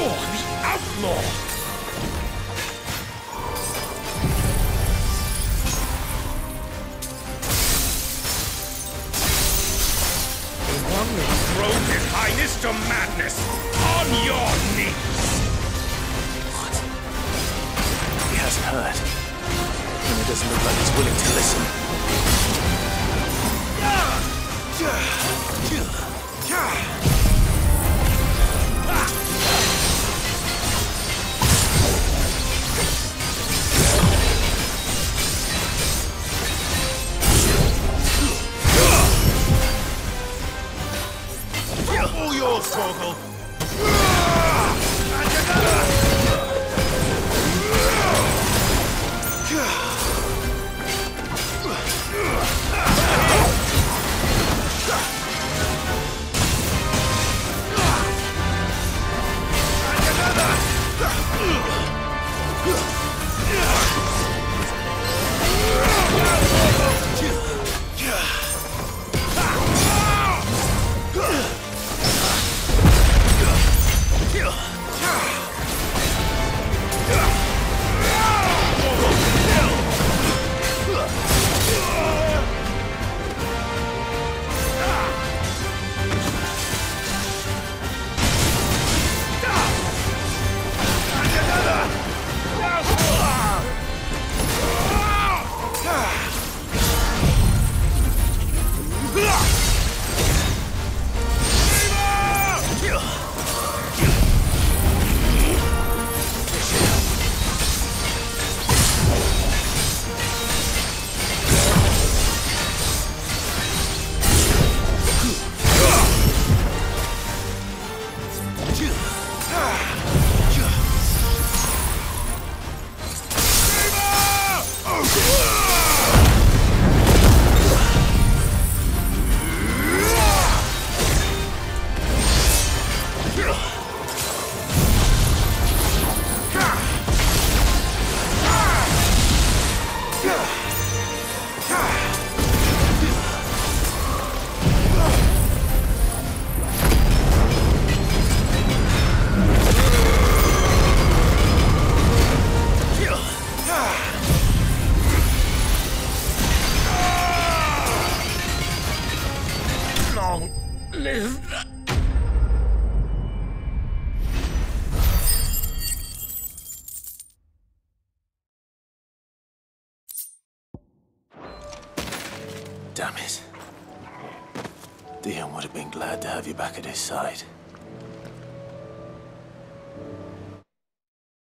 the outlaw! The one who drove his highness to madness! On your knees! What? He hasn't heard. And it doesn't look like he's willing to listen. All yours, Torgal! Long live Damn it. Dion would have been glad to have you back at his side.